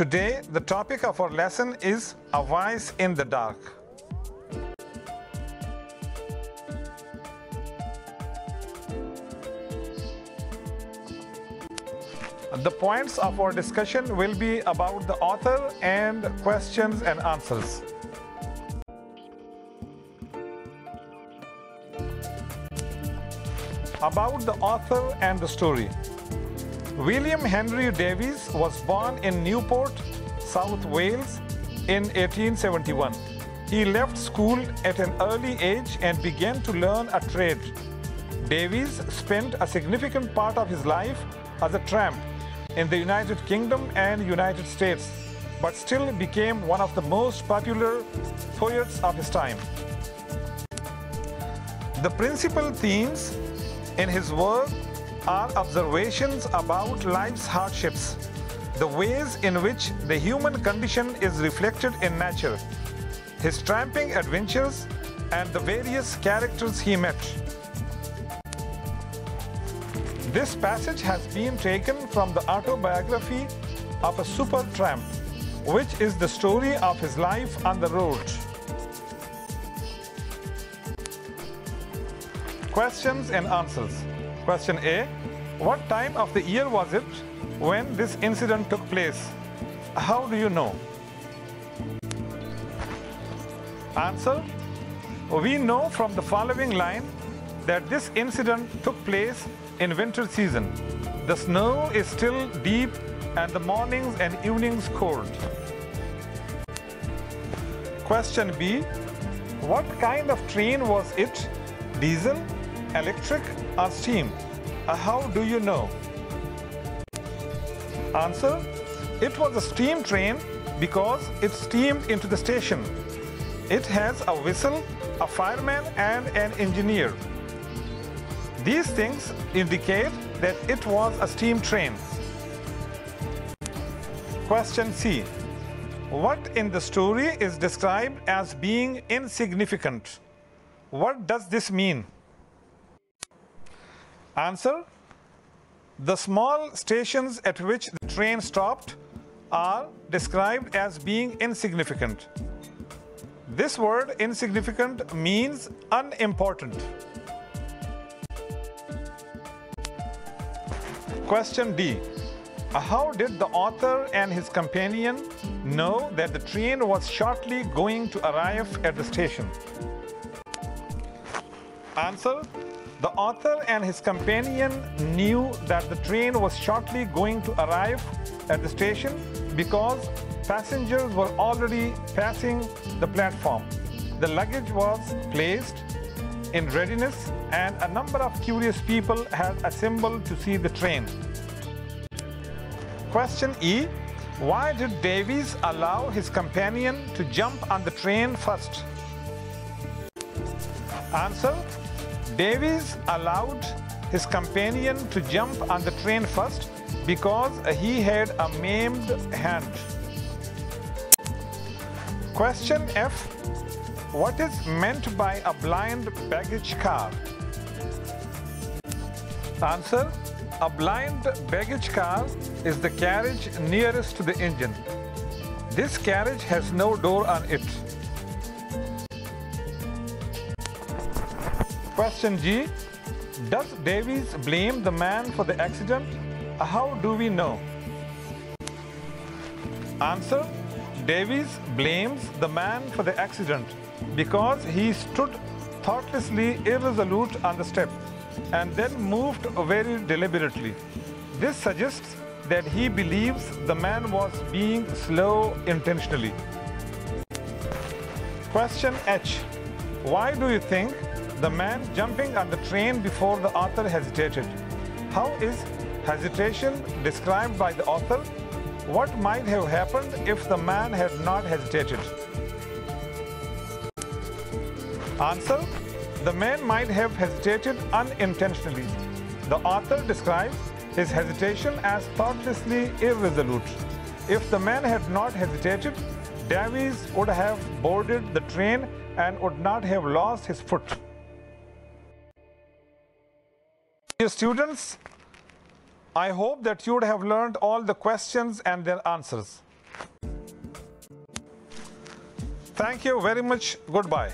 Today, the topic of our lesson is a voice in the dark. The points of our discussion will be about the author and questions and answers. About the author and the story. William Henry Davies was born in Newport, South Wales in 1871. He left school at an early age and began to learn a trade. Davies spent a significant part of his life as a tramp in the United Kingdom and United States, but still became one of the most popular poets of his time. The principal themes in his work are observations about life's hardships, the ways in which the human condition is reflected in nature, his tramping adventures, and the various characters he met. This passage has been taken from the autobiography of a super tramp, which is the story of his life on the road. Questions and answers. Question A What time of the year was it when this incident took place? How do you know? Answer We know from the following line that this incident took place in winter season. The snow is still deep and the mornings and evenings cold. Question B What kind of train was it? Diesel, electric, or steam? Uh, how do you know? Answer It was a steam train because it steamed into the station. It has a whistle, a fireman, and an engineer. These things indicate that it was a steam train. Question C. What in the story is described as being insignificant? What does this mean? Answer. The small stations at which the train stopped are described as being insignificant. This word insignificant means unimportant. Question D. How did the author and his companion know that the train was shortly going to arrive at the station? Answer. The author and his companion knew that the train was shortly going to arrive at the station because passengers were already passing the platform. The luggage was placed in readiness and a number of curious people had assembled to see the train. Question E. Why did Davies allow his companion to jump on the train first? Answer. Davies allowed his companion to jump on the train first because he had a maimed hand. Question F. What is meant by a blind baggage car? Answer. A blind baggage car is the carriage nearest to the engine. This carriage has no door on it. Question G. Does Davies blame the man for the accident? How do we know? Answer. Davies blames the man for the accident because he stood thoughtlessly irresolute on the step and then moved very deliberately. This suggests that he believes the man was being slow intentionally. Question H. Why do you think the man jumping on the train before the author hesitated? How is hesitation described by the author? What might have happened if the man had not hesitated? Answer The man might have hesitated unintentionally. The author describes his hesitation as thoughtlessly irresolute. If the man had not hesitated, Davies would have boarded the train and would not have lost his foot. Dear students, I hope that you would have learned all the questions and their answers. Thank you very much. Goodbye.